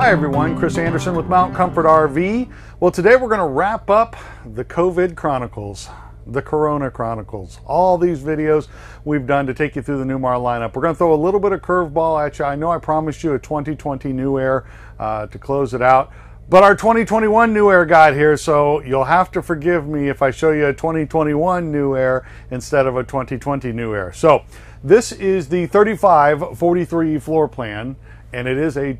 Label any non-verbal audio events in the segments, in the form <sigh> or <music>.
Hi everyone, Chris Anderson with Mount Comfort RV. Well, today we're going to wrap up the COVID Chronicles, the Corona Chronicles, all these videos we've done to take you through the Newmar lineup. We're going to throw a little bit of curveball at you. I know I promised you a 2020 New Aire uh, to close it out. But our 2021 New Aire got here, so you'll have to forgive me if I show you a 2021 New Aire instead of a 2020 New Aire. So this is the 3543 floor plan, and it is a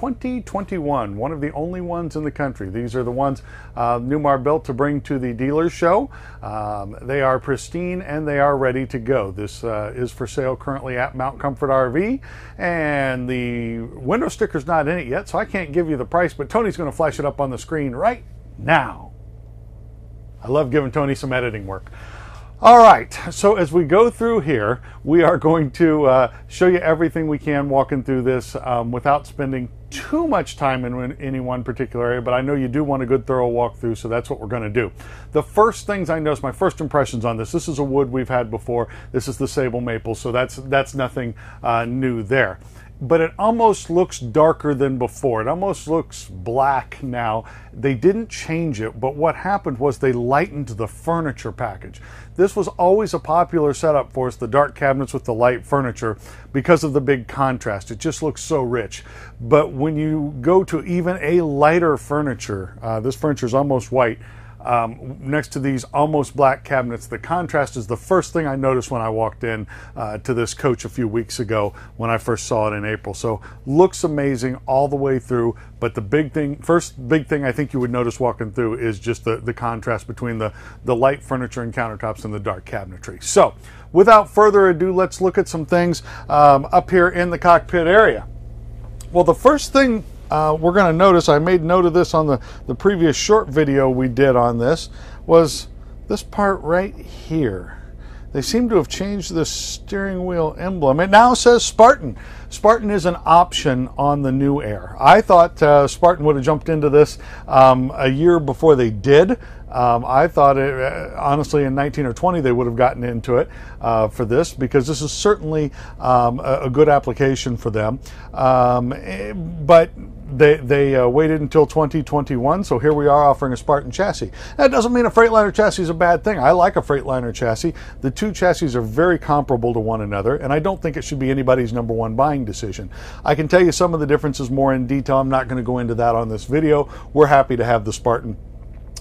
2021, one of the only ones in the country. These are the ones uh, Newmar built to bring to the dealer show. Um, they are pristine and they are ready to go. This uh, is for sale currently at Mount Comfort RV, and the window sticker's not in it yet, so I can't give you the price, but Tony's going to flash it up on the screen right now. I love giving Tony some editing work. All right, so as we go through here, we are going to uh, show you everything we can walking through this um, without spending too much time in any one particular area, but I know you do want a good thorough walkthrough, so that's what we're going to do. The first things I noticed, my first impressions on this, this is a wood we've had before. This is the sable maple, so that's that's nothing uh, new there but it almost looks darker than before. It almost looks black now. They didn't change it, but what happened was they lightened the furniture package. This was always a popular setup for us, the dark cabinets with the light furniture, because of the big contrast. It just looks so rich. But when you go to even a lighter furniture, uh, this furniture is almost white, um, next to these almost black cabinets. The contrast is the first thing I noticed when I walked in uh, to this coach a few weeks ago when I first saw it in April. So looks amazing all the way through. But the big thing, first big thing I think you would notice walking through is just the, the contrast between the, the light furniture and countertops and the dark cabinetry. So without further ado, let's look at some things um, up here in the cockpit area. Well, the first thing uh, we're going to notice, I made note of this on the, the previous short video we did on this, was this part right here. They seem to have changed the steering wheel emblem. It now says Spartan. Spartan is an option on the New Aire. I thought uh, Spartan would have jumped into this um, a year before they did. Um, I thought, it, uh, honestly, in 19 or 20, they would have gotten into it uh, for this because this is certainly um, a, a, good application for them. Um, eh, but they, they uh, waited until 2021, so here we are offering a Spartan chassis. That doesn't mean a Freightliner chassis is a bad thing. I like a Freightliner chassis. The two chassis are very comparable to one another, and I don't think it should be anybody's number one buying decision. I can tell you some of the differences more in detail. I'm not going to go into that on this video. We're happy to have the Spartan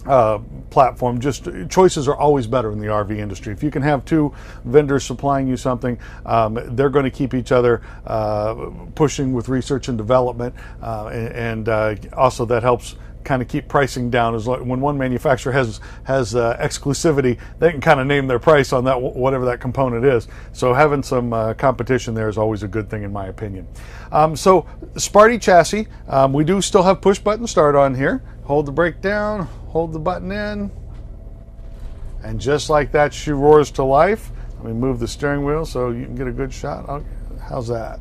uh, platform. Just choices are always better in the RV industry. If you can have two vendors supplying you something, um, they're going to keep each other uh, pushing with research and development, uh, and, and uh, also that helps kind of keep pricing down. As when one manufacturer has has uh, exclusivity, they can kind of name their price on that whatever that component is. So having some uh, competition there is always a good thing, in my opinion. Um, so Spartan chassis, um, we do still have push button start on here. Hold the brake down, hold the button in, and just like that, she roars to life. Let me move the steering wheel so you can get a good shot. How's that?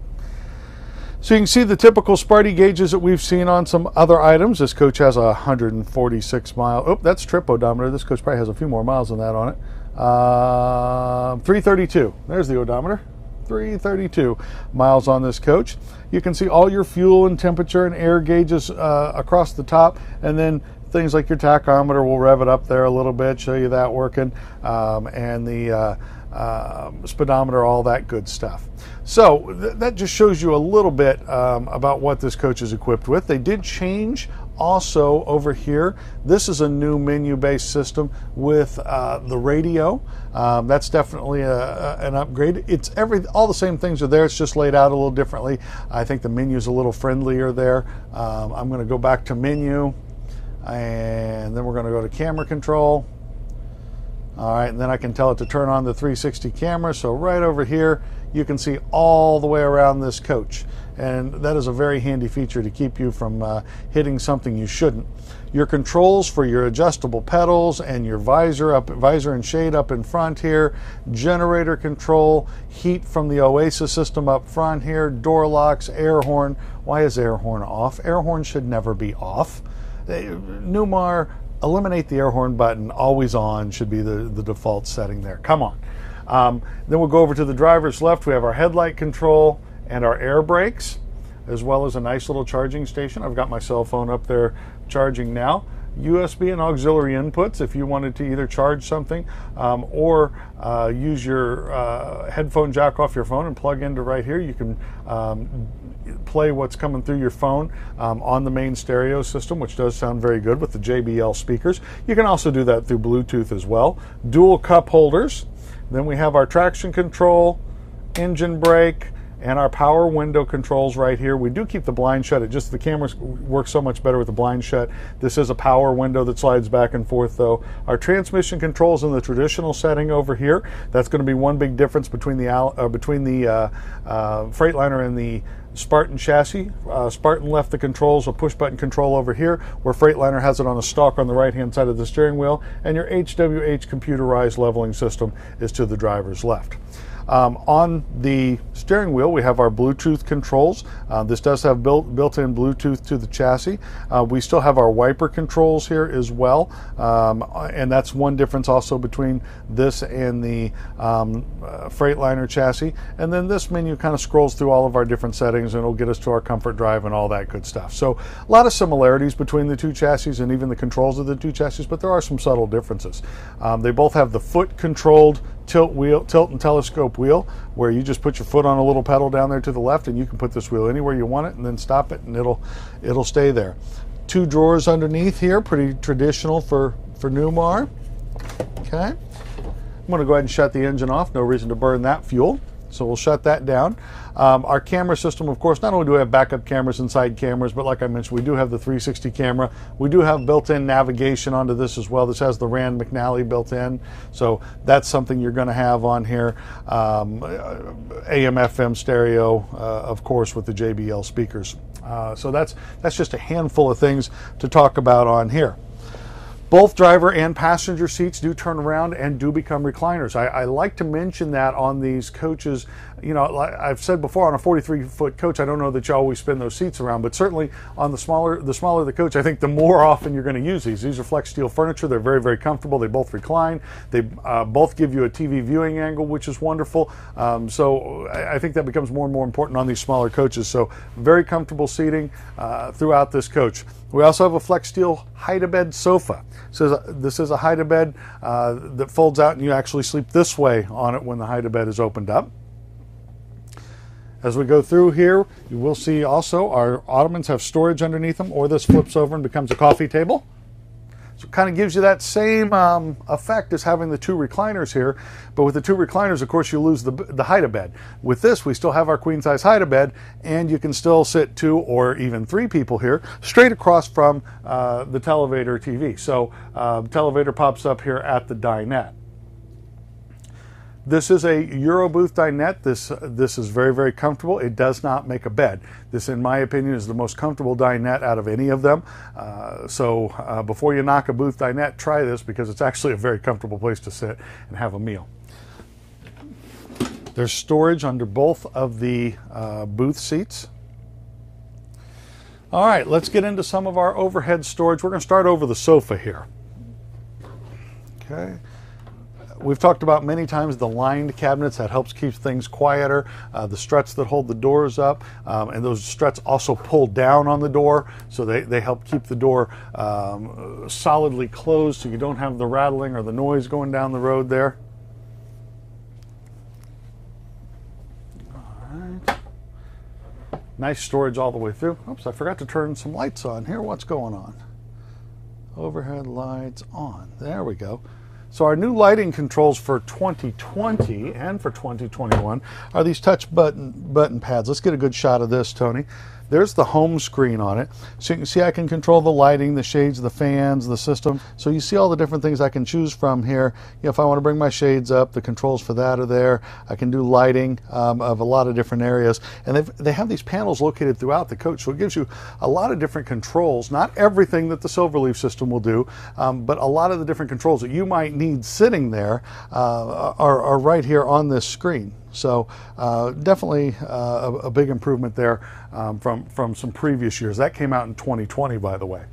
So you can see the typical Spartan gauges that we've seen on some other items. This coach has a 146 mile. Oh, that's trip odometer. This coach probably has a few more miles than that on it. Uh, 332. There's the odometer. 332 miles on this coach. You can see all your fuel and temperature and air gauges uh, across the top, and then things like your tachometer will rev it up there a little bit, show you that working, um, and the uh, uh, speedometer, all that good stuff. So th that just shows you a little bit um, about what this coach is equipped with. They did change also over here. This is a new menu-based system with uh, the radio. Um, that's definitely a, a, an upgrade. It's every all the same things are there. It's just laid out a little differently. I think the menu is a little friendlier there. Um, I'm going to go back to menu, and then we're going to go to camera control. All right, and then I can tell it to turn on the 360 camera. So right over here, you can see all the way around this coach. And that is a very handy feature to keep you from uh, hitting something you shouldn't. Your controls for your adjustable pedals and your visor up visor and shade up in front here, generator control, heat from the Oasis system up front here, door locks, air horn. Why is air horn off? Air horn should never be off. Newmar eliminate the air horn button, always on should be the, the default setting there. Come on. Um, then we'll go over to the driver's left. We have our headlight control and our air brakes. as well as a nice little charging station. I've got my cell phone up there charging now. USB and auxiliary inputs if you wanted to either charge something um, or uh, use your uh, headphone jack off your phone and plug into right here. You can um, play what's coming through your phone um, on the main stereo system, which does sound very good with the JBL speakers. You can also do that through Bluetooth as well. Dual cup holders. Then we have our traction control, engine brake, and our power window controls right here. We do keep the blind shut. It just the cameras work so much better with the blind shut. This is a power window that slides back and forth though. Our transmission controls in the traditional setting over here. That's going to be one big difference between the uh, between the uh, uh, Freightliner and the Spartan chassis. Uh, Spartan left the controls, a push button control over here, where Freightliner has it on a stalk on the right hand side of the steering wheel, and your HWH computerized leveling system is to the driver's left. Um, on the steering wheel, we have our Bluetooth controls. Uh, this does have built, built-in Bluetooth to the chassis. Uh, we still have our wiper controls here as well, um, and that's one difference also between this and the um, uh, Freightliner chassis. And then this menu kind of scrolls through all of our different settings and it'll get us to our comfort drive and all that good stuff. So a lot of similarities between the two chassis and even the controls of the two chassis, but there are some subtle differences. Um, they both have the foot controlled tilt wheel, tilt and telescope wheel, where you just put your foot on a little pedal down there to the left, and you can put this wheel anywhere you want it, and then stop it, and it'll it'll stay there. Two drawers underneath here, pretty traditional for for Newmar. Okay, I'm going to go ahead and shut the engine off. No reason to burn that fuel. So we'll shut that down. Um, our camera system, of course, not only do we have backup cameras and side cameras, but like I mentioned, we do have the 360 camera. We do have built-in navigation onto this as well. This has the Rand McNally built in. So that's something you're going to have on here. Um, AM, FM stereo, uh, of course, with the JBL speakers. Uh, so that's, that's just a handful of things to talk about on here. Both driver and passenger seats do turn around and do become recliners. I, I, like to mention that on these coaches. You know, like I've said before, on a 43 foot coach, I don't know that you always spin those seats around, but certainly on the smaller the smaller the coach, I think the more often you're going to use these. These are Flexsteel furniture. They're very very comfortable. They both recline. They uh, both give you a TV viewing angle, which is wonderful. Um, so I, I, think that becomes more and more important on these smaller coaches. So very comfortable seating uh, throughout this coach. We also have a Flexsteel hide-a-bed sofa. So this is a hide-a-bed uh, that folds out and you actually sleep this way on it when the hide-a-bed is opened up. As we go through here, you will see also our ottomans have storage underneath them or this flips over and becomes a coffee table. So it kind of gives you that same um, effect as having the two recliners here. But with the two recliners, of course, you lose the, the hide-a-bed. With this, we still have our queen-size hide-a-bed, and you can still sit two or even three people here, straight across from uh, the televator TV. So uh, televator pops up here at the dinette. This is a Eurobooth dinette. This, this is very, very comfortable. It does not make a bed. This, in my opinion, is the most comfortable dinette out of any of them. Uh, so uh, before you knock a booth dinette, try this because it's actually a very comfortable place to sit and have a meal. There's storage under both of the uh, booth seats. All right, let's get into some of our overhead storage. We're going to start over the sofa here. Okay. We've talked about many times the lined cabinets that helps keep things quieter, uh, the struts that hold the doors up, um, and those struts also pull down on the door, so they, they help keep the door um, solidly closed so you don't have the rattling or the noise going down the road there. All right. Nice storage all the way through. Oops, I forgot to turn some lights on here. What's going on? Overhead lights on. There we go. So our new lighting controls for 2020 and for 2021 are these touch button button pads. Let's get a good shot of this, Tony. There's the home screen on it. So you can see I can control the lighting, the shades, the fans, the system. So you see all the different things I can choose from here. You know, if I want to bring my shades up, the controls for that are there. I can do lighting um, of a lot of different areas. And they they have these panels located throughout the coach. So it gives you a lot of different controls. Not everything that the Silverleaf system will do, um, but a lot of the different controls that you might need sitting there uh, are, are right here on this screen. So uh, definitely uh, a, a, big improvement there um, from, from some previous years. That came out in 2020, by the way.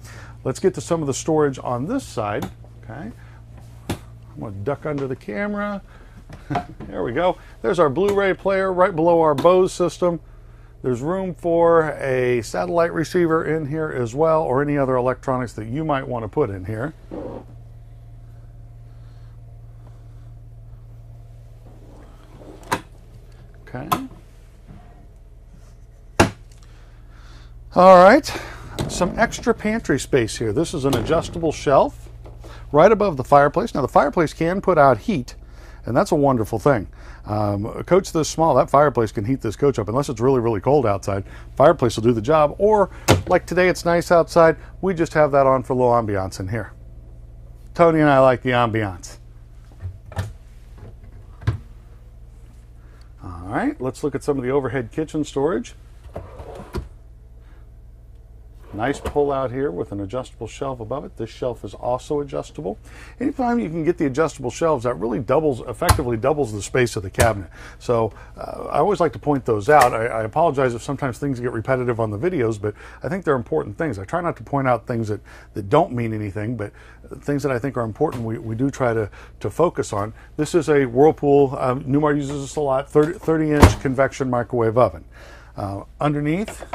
Let's get to some of the storage on this side. Okay, I'm going to duck under the camera. <laughs> there we go. There's our Blu-ray player right below our Bose system. There's room for a satellite receiver in here as well, or any other electronics that you might want to put in here. Okay. All right, some extra pantry space here. This is an adjustable shelf right above the fireplace. Now the fireplace can put out heat, and that's a wonderful thing. Um, a coach this small, that fireplace can heat this coach up unless it's really, really cold outside. Fireplace will do the job. Or like today, it's nice outside. We just have that on for a little ambiance in here. Tony and I like the ambiance. All right, let's look at some of the overhead kitchen storage. Nice pull out here with an adjustable shelf above it. This shelf is also adjustable. Anytime you can get the adjustable shelves, that really doubles, effectively doubles the space of the cabinet. So uh, I always like to point those out. I, I, apologize if sometimes things get repetitive on the videos, but I think they're important things. I try not to point out things that, that don't mean anything, but things that I think are important, we, we do try to, to focus on. This is a Whirlpool, um, Newmar uses this a lot, 30, 30 inch convection microwave oven. Uh, underneath,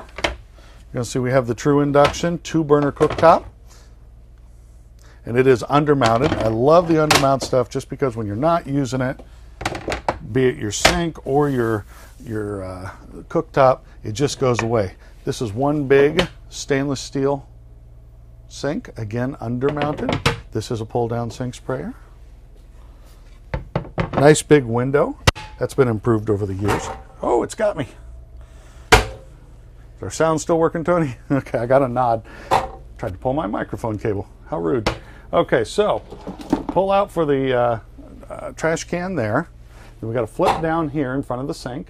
you're going to see we have the true induction two burner cooktop. And it is undermounted. I love the undermount stuff just because when you're not using it, be it your sink or your, your uh, cooktop, it just goes away. This is one big stainless steel sink, again undermounted. This is a pull down sink sprayer. Nice big window. That's been improved over the years. Oh, it's got me. Is our sound still working, Tony? <laughs> okay, I got a nod. Tried to pull my microphone cable. How rude. Okay, so pull out for the uh, uh, trash can there. Then we got to flip down here in front of the sink.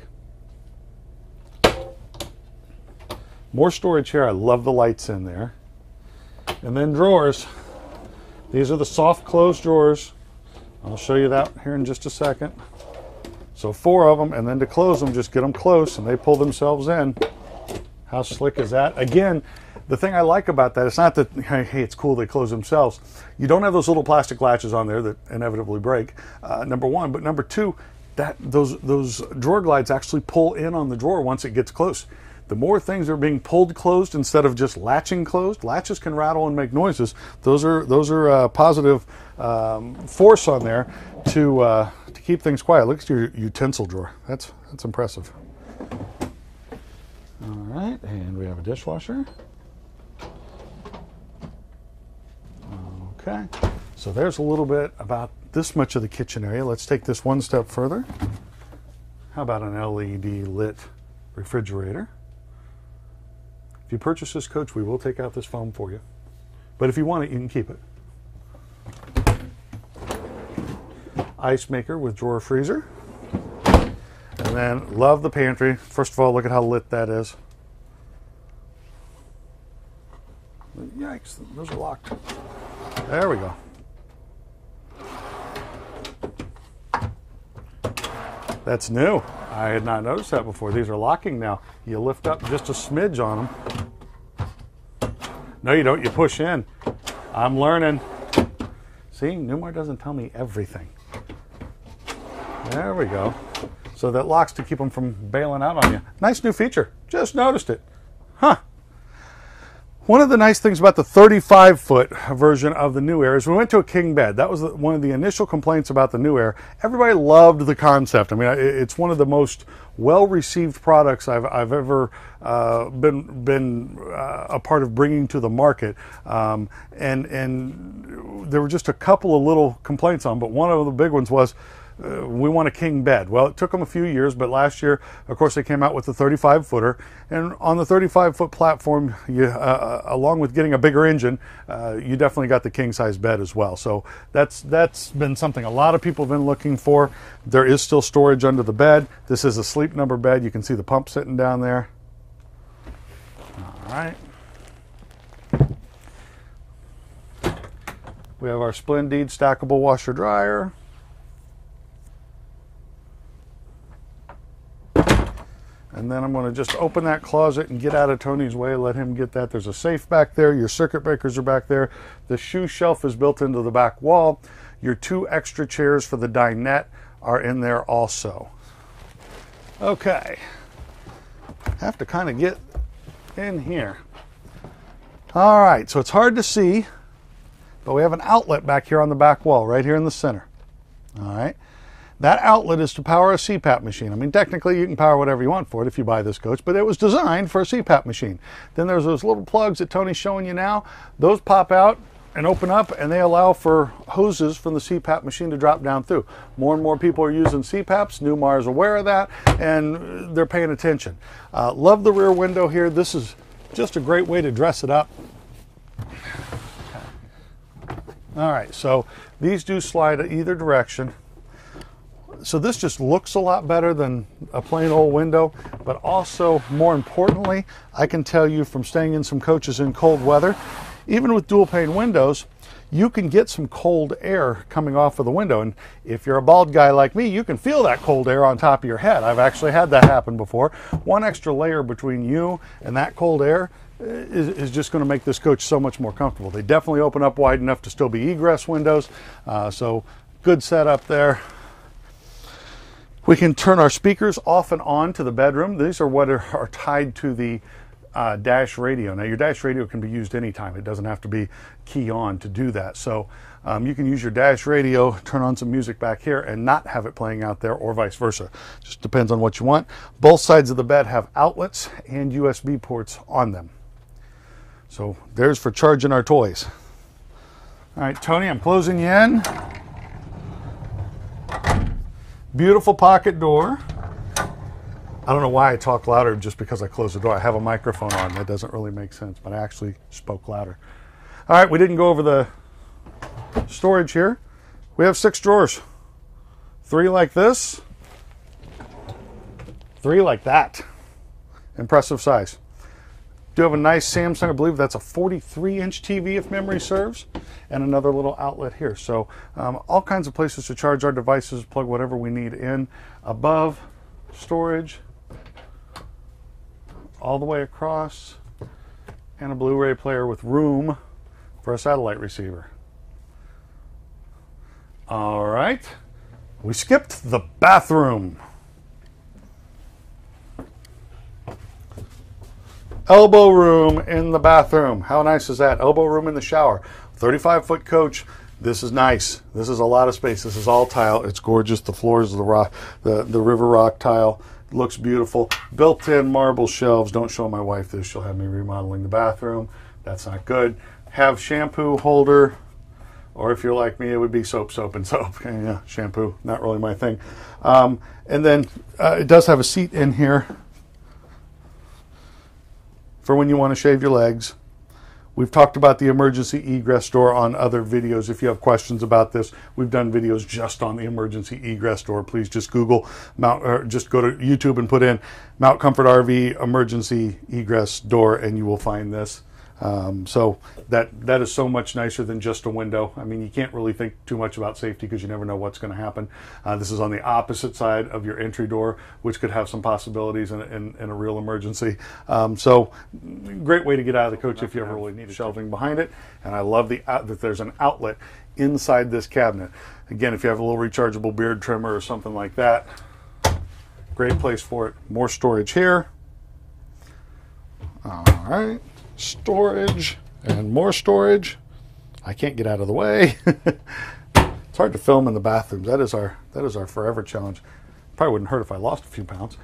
More storage here. I love the lights in there. And then drawers. These are the soft close drawers. I'll show you that here in just a second. So four of them, and then to close them, just get them close and they pull themselves in. How slick is that? Again, the thing I like about that, it's not that, <laughs> hey, it's cool they close themselves. You don't have those little plastic latches on there that inevitably break, uh, number one. But number two, that those, those drawer glides actually pull in on the drawer once it gets close. The more things are being pulled closed instead of just latching closed, latches can rattle and make noises. Those are those are a positive um, force on there to uh, to keep things quiet. Look at your utensil drawer. That's that's impressive. All right, and we have a dishwasher. Okay, so there's a little bit about this much of the kitchen area. Let's take this one step further. How about an LED lit refrigerator? If you purchase this coach, we will take out this foam for you. But if you want it, you can keep it. Ice maker with drawer freezer. And then love the pantry. First of all, look at how lit that is. Yikes, those are locked. There we go. That's new. I had not noticed that before. These are locking now. You lift up just a smidge on them. No, you don't. You push in. I'm learning. See, Newmar doesn't tell me everything. There we go. So that locks to keep them from bailing out on you. Nice new feature. Just noticed it. Huh. One of the nice things about the 35 foot version of the New Aire is we went to a king bed. That was one of the initial complaints about the New Aire. Everybody loved the concept. I mean, it's one of the most well received products I've, I've ever uh, been been uh, a part of bringing to the market. Um, and and there were just a couple of little complaints on, but one of the big ones was uh, we want a king bed. Well, it took them a few years, but last year, of course, they came out with the 35 footer. And on the 35 foot platform, you, uh, uh, along with getting a bigger engine, uh, you definitely got the king size bed as well. So that's that's been something a lot of people have been looking for. There is still storage under the bed. This is a sleep number bed. You can see the pump sitting down there. All right. We have our Splendide stackable washer dryer. And then I'm going to just open that closet and get out of Tony's way, let him get that. There's a safe back there. Your circuit breakers are back there. The shoe shelf is built into the back wall. Your two extra chairs for the dinette are in there also. Okay. have to kind of get in here. All right, so it's hard to see, but we have an outlet back here on the back wall, right here in the center. All right. That outlet is to power a CPAP machine. I mean, technically you can power whatever you want for it if you buy this coach, but it was designed for a CPAP machine. Then there's those little plugs that Tony's showing you now. Those pop out and open up and they allow for hoses from the CPAP machine to drop down through. More and more people are using CPAPs. Newmar is aware of that and they're paying attention. Uh, love the rear window here. This is just a great way to dress it up. All right, so these do slide either direction so this just looks a lot better than a plain old window, but also more importantly, I can tell you from staying in some coaches in cold weather, even with dual pane windows, you can get some cold air coming off of the window. And if you're a bald guy like me, you can feel that cold air on top of your head. I've actually had that happen before. One extra layer between you and that cold air uh, is, is, just going to make this coach so much more comfortable. They definitely open up wide enough to still be egress windows. Uh, so good setup there. We can turn our speakers off and on to the bedroom. These are what are, are tied to the uh, dash radio. Now your dash radio can be used anytime. It doesn't have to be key on to do that. So um, you can use your dash radio, turn on some music back here and not have it playing out there or vice versa. Just depends on what you want. Both sides of the bed have outlets and USB ports on them. So there's for charging our toys. All right, Tony, I'm closing you in. Beautiful pocket door. I don't know why I talk louder just because I closed the door. I have a microphone on. That doesn't really make sense, but I actually spoke louder. All right, we didn't go over the storage here. We have six drawers. Three like this, three like that. Impressive size do have a nice Samsung, I believe that's a 43 inch TV if memory serves, and another little outlet here. So um, all kinds of places to charge our devices, plug whatever we need in. Above, storage, all the way across, and a Blu-ray player with room for a satellite receiver. All right, we skipped the bathroom. Elbow room in the bathroom. How nice is that? Elbow room in the shower. 35 foot coach. This is nice. This is a lot of space. This is all tile. It's gorgeous. The floors of the rock, the, the river rock tile looks beautiful. Built-in marble shelves. Don't show my wife this. She'll have me remodeling the bathroom. That's not good. Have shampoo holder, or if you're like me, it would be soap, soap, and soap. <laughs> yeah, shampoo, not really my thing. Um, and then uh, it does have a seat in here for when you want to shave your legs. We've talked about the emergency egress door on other videos. If you have questions about this, we've done videos just on the emergency egress door. Please just Google Mount, or just go to YouTube and put in Mount Comfort RV emergency egress door, and you will find this. Um, so that that is so much nicer than just a window. I mean, you can't really think too much about safety because you never know what's going to happen. Uh, this is on the opposite side of your entry door, which could have some possibilities in, in, in a real emergency. Um, so great way to get out of the coach if you ever really need shelving behind it. And I love the uh, that there's an outlet inside this cabinet. Again, if you have a little rechargeable beard trimmer or something like that, great place for it. More storage here. All right storage and more storage. I can't get out of the way. <laughs> it's hard to film in the bathrooms. That is our that is our forever challenge. Probably wouldn't hurt if I lost a few pounds.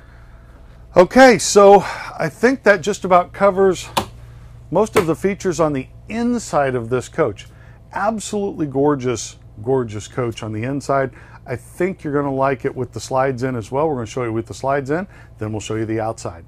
Okay, so I think that just about covers most of the features on the inside of this coach. Absolutely gorgeous, gorgeous coach on the inside. I think you're going to like it with the slides in as well. We're going to show you with the slides in, then we'll show you the outside.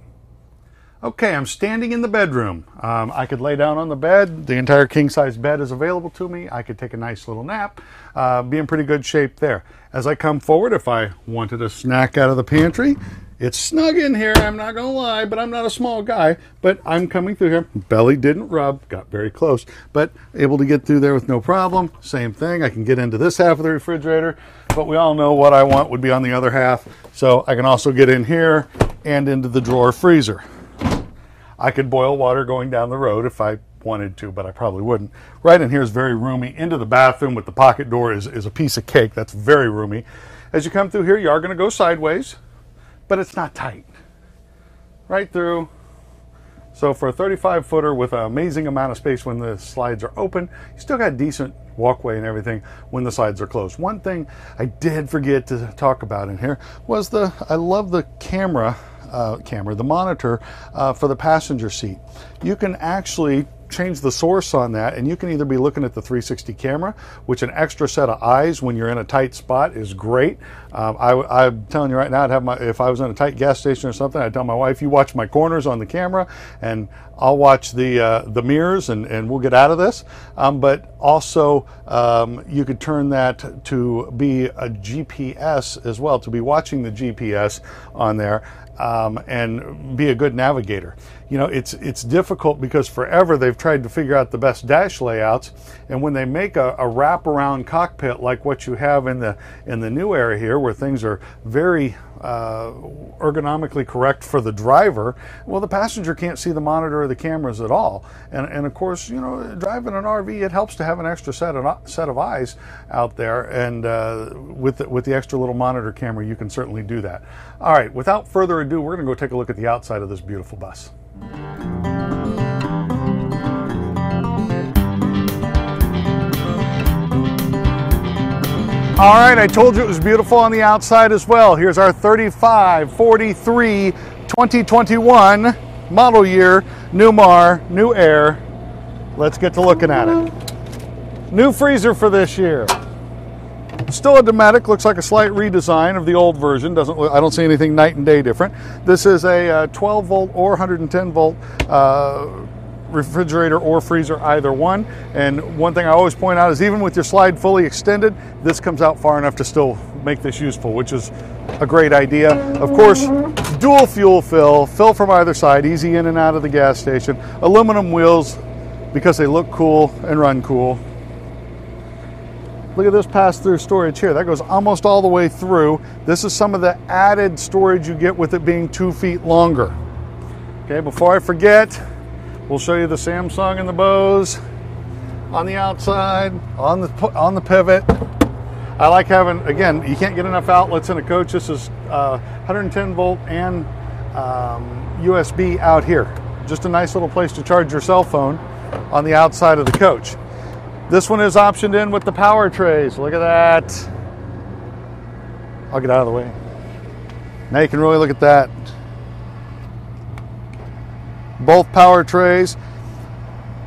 Okay, I'm standing in the bedroom. Um, I could lay down on the bed. The entire king size bed is available to me. I could take a nice little nap, uh, be in pretty good shape there. As I come forward, if I wanted a snack out of the pantry, it's snug in here, I'm not gonna lie, but I'm not a small guy. But I'm coming through here. Belly didn't rub, got very close, but able to get through there with no problem. Same thing, I can get into this half of the refrigerator, but we all know what I want would be on the other half. So I can also get in here and into the drawer freezer. I could boil water going down the road if I wanted to, but I probably wouldn't. Right in here is very roomy. Into the bathroom with the pocket door is, is a piece of cake. That's very roomy. As you come through here, you are going to go sideways, but it's not tight. right through. So for a 35 footer with an amazing amount of space when the slides are open, you still got decent walkway and everything when the slides are closed. One thing I did forget to talk about in here was the, I love the camera, uh, camera, the monitor uh, for the passenger seat. You can actually change the source on that and you can either be looking at the 360 camera which an extra set of eyes when you're in a tight spot is great. Um, I, am telling you right now I'd have my if I was in a tight gas station or something I'd tell my wife you watch my corners on the camera and I'll watch the uh, the mirrors and, and we'll get out of this. Um, but also um, you could turn that to be a GPS as well to be watching the GPS on there um, and be a good navigator. You know, it's it's difficult because forever they've tried to figure out the best dash layouts, and when they make a, a wraparound cockpit like what you have in the in the New Aire here, where things are very uh, ergonomically correct for the driver, well, the passenger can't see the monitor or the cameras at all. And, and of course, you know, driving an RV, it helps to have an extra set of set of eyes out there. And uh, with the, with the extra little monitor camera, you can certainly do that. All right, without further ado, we're going to go take a look at the outside of this beautiful bus. All right, I told you it was beautiful on the outside as well. Here's our 35 43 2021 model year Newmar New Aire. Let's get to looking at it. New freezer for this year. Still a Dometic, looks like a slight redesign of the old version. Doesn't I don't see anything night and day different. This is a uh, 12 volt or 110 volt uh, refrigerator or freezer, either one. And one thing I always point out is even with your slide fully extended, this comes out far enough to still make this useful, which is a great idea. Of course, dual fuel fill, fill from either side, easy in and out of the gas station. Aluminum wheels because they look cool and run cool. Look at this pass-through storage here. That goes almost all the way through. This is some of the added storage you get with it being two feet longer. Okay, before I forget, We'll show you the Samsung and the Bose on the outside, on the on the pivot. I like having again. You can't get enough outlets in a coach. This is uh, 110 volt and um, USB out here. Just a nice little place to charge your cell phone on the outside of the coach. This one is optioned in with the power trays. Look at that. I'll get out of the way. Now you can really look at that both power trays.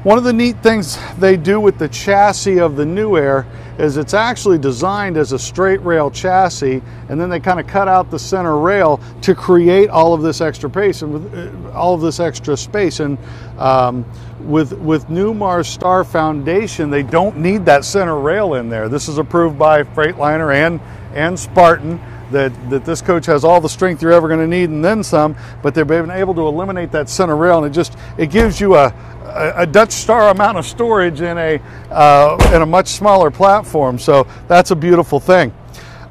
One of the neat things they do with the chassis of the New Aire is it's actually designed as a straight rail chassis and then they kind of cut out the center rail to create all of this extra space and with uh, all of this extra space. And um, with with Newmar's Star Foundation they don't need that center rail in there. This is approved by Freightliner and and Spartan that, that this coach has all the strength you're ever going to need and then some, but they've been able to eliminate that center rail and it just, it gives you a, a, Dutch Star amount of storage in a, uh, in a much smaller platform. So that's a beautiful thing.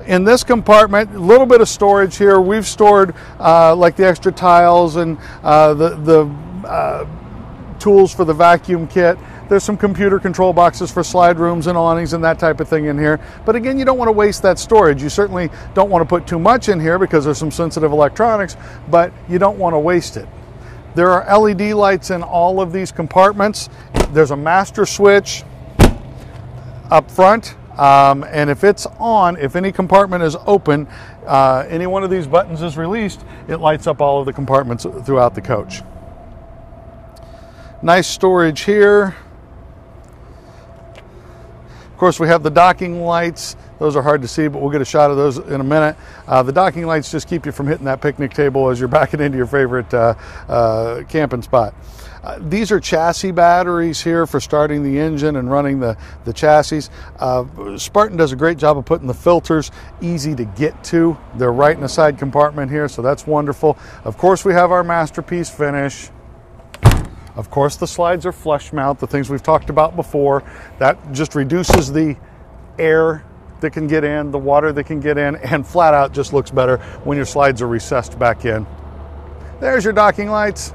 In this compartment, a little bit of storage here. We've stored uh, like the extra tiles and uh, the, the uh, tools for the vacuum kit. There's some computer control boxes for slide rooms and awnings and that type of thing in here. But again, you don't want to waste that storage. You certainly don't want to put too much in here because there's some sensitive electronics, but you don't want to waste it. There are LED lights in all of these compartments. There's a master switch up front. Um, and if it's on, if any compartment is open, uh, any one of these buttons is released, it lights up all of the compartments throughout the coach. Nice storage here course, we have the docking lights. Those are hard to see, but we'll get a shot of those in a minute. Uh, the docking lights just keep you from hitting that picnic table as you're <laughs> backing into your favorite uh, uh, camping spot. Uh, these are chassis batteries here for starting the engine and running the, the chassis. Uh, Spartan does a great job of putting the filters easy to get to. They're right in the side compartment here, so that's wonderful. Of course, we have our masterpiece finish. Of course, the slides are flush mount, the things we've talked about before. That just reduces the air that can get in, the water that can get in, and flat out just looks better when your slides are recessed back in. There's your docking lights.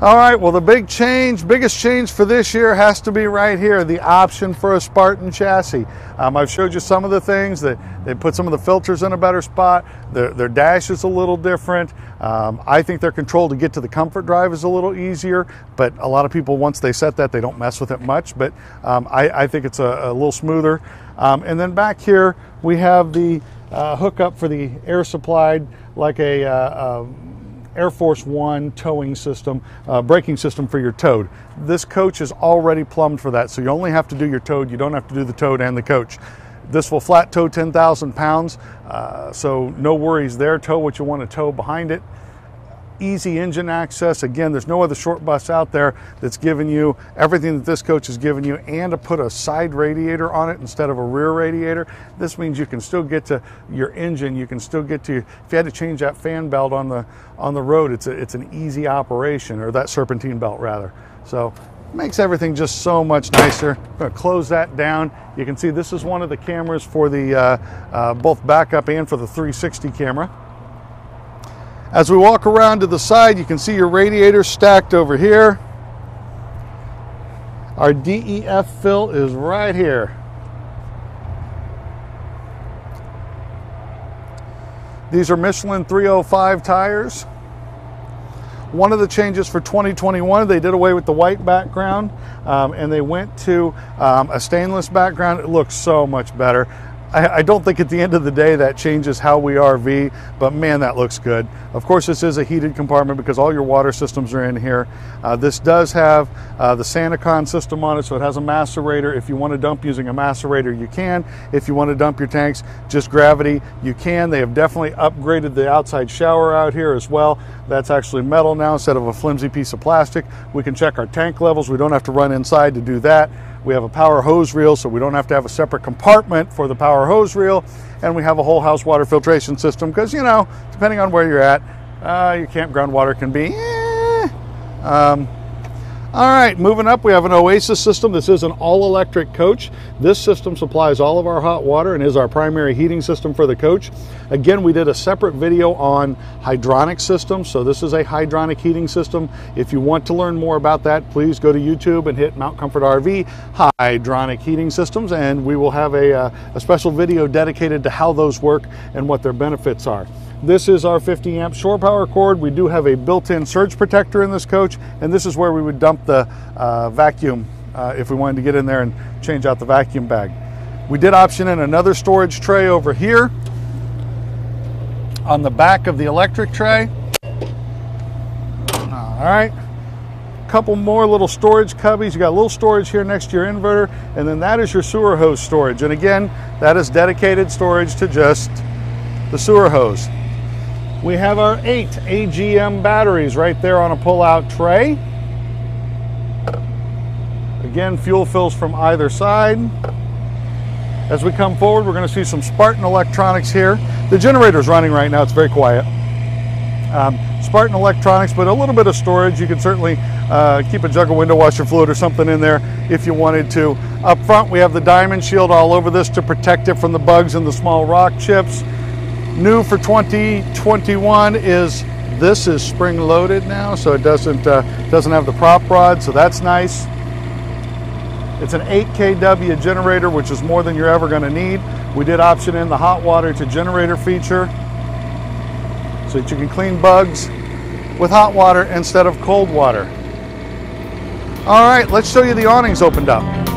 All right, well, the big change, biggest change for this year has to be right here the option for a Spartan chassis. Um, I've showed you some of the things that they put some of the filters in a better spot. Their, their dash is a little different. Um, I think their control to get to the comfort drive is a little easier, but a lot of people, once they set that, they don't mess with it much. But um, I, I, think it's a, a little smoother. Um, and then back here, we have the uh, hookup for the air supplied, like a uh, uh, Air Force One towing system, uh, braking system for your Toad. This coach is already plumbed for that, so you only have to do your Toad. You don't have to do the Toad and the coach. This will flat tow 10,000 pounds, uh, so no worries there. Tow what you want to tow behind it easy engine access. Again, there's no other short bus out there that's giving you everything that this coach has given you and to put a side radiator on it instead of a rear radiator. This means you can still get to your engine. You can still get to, if you had to change that fan belt on the, on the road, it's, a, it's an easy operation or that serpentine belt rather. So makes everything just so much nicer. I'm to close that down. You can see this is one of the cameras for the uh, uh, both backup and for the 360 camera. As we walk around to the side, you can see your radiator stacked over here. Our DEF fill is right here. These are Michelin 305 tires. One of the changes for 2021, they did away with the white background um, and they went to um, a stainless background. It looks so much better. I, don't think at the end of the day that changes how we RV, but man, that looks good. Of course, this is a heated compartment because all your water systems are in here. Uh, this does have uh, the SaniCon system on it, so it has a macerator. If you want to dump using a macerator, you can. If you want to dump your tanks, just gravity, you can. They have definitely upgraded the outside shower out here as well. That's actually metal now instead of a flimsy piece of plastic. We can check our tank levels. We don't have to run inside to do that. We have a power hose reel, so we don't have to have a separate compartment for the power hose reel. And we have a whole house water filtration system because, you know, depending on where you're at, uh, your campground water can be. Eh. Um, all right, moving up, we have an Oasis system. This is an all-electric coach. This system supplies all of our hot water and is our primary heating system for the coach. Again, we did a separate video on hydronic systems, so this is a hydronic heating system. If you want to learn more about that, please go to YouTube and hit Mount Comfort RV hydronic heating systems, and we will have a, uh, a special video dedicated to how those work and what their benefits are. This is our 50 amp shore power cord. We do have a built-in surge protector in this coach, and this is where we would dump the uh, vacuum uh, if we wanted to get in there and change out the vacuum bag. We did option in another storage tray over here on the back of the electric tray. All right, A couple more little storage cubbies. You got a little storage here next to your inverter, and then that is your sewer hose storage. And again, that is dedicated storage to just the sewer hose. We have our eight AGM batteries right there on a pull-out tray. Again, fuel fills from either side. As we come forward, we're going to see some Spartan electronics here. The generator is running right now. It's very quiet. Um, Spartan electronics, but a little bit of storage. You can certainly uh, keep a jug of window washer fluid or something in there if you wanted to. Up front, we have the diamond shield all over this to protect it from the bugs and the small rock chips. New for 2021 is this is spring loaded now, so it doesn't uh, doesn't have the prop rod, so that's nice. It's an 8 kW generator, which is more than you're ever going to need. We did option in the hot water to generator feature so that you can clean bugs with hot water instead of cold water. All right, let's show you the awnings opened up.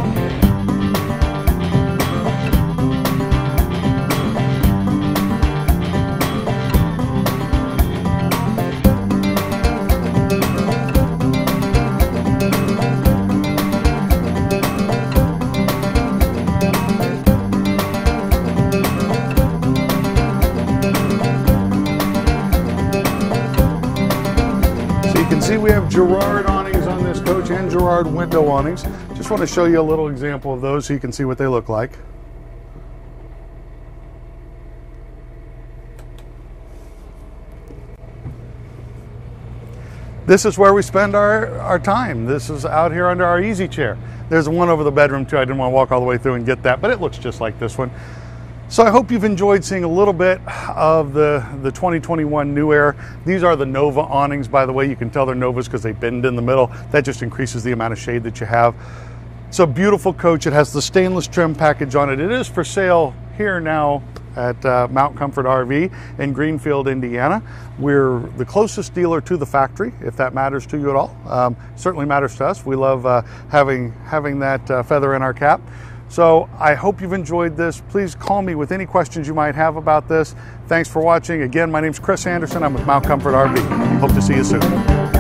Girard awnings on this coach and Girard window awnings. Just want to show you a little example of those so you can see what they look like. This is where we spend our, our time. This is out here under our easy chair. There's one over the bedroom too. I didn't want to walk all the way through and get that, but it looks just like this one. So I hope you've enjoyed seeing a little bit of the, the 2021 New Aire. These are the Nova awnings, by the way. You can tell they're Novas because they bend in the middle. That just increases the amount of shade that you have. It's a beautiful coach. It has the stainless trim package on it. It is for sale here now at uh, Mount Comfort RV in Greenfield, Indiana. We're the closest dealer to the factory, if that matters to you at all. Um, certainly matters to us. We love uh, having, having that uh, feather in our cap. So I hope you've enjoyed this. Please call me with any questions you might have about this. Thanks for watching. Again, my name is Chris Anderson. I'm with Mount Comfort RV. Hope to see you soon.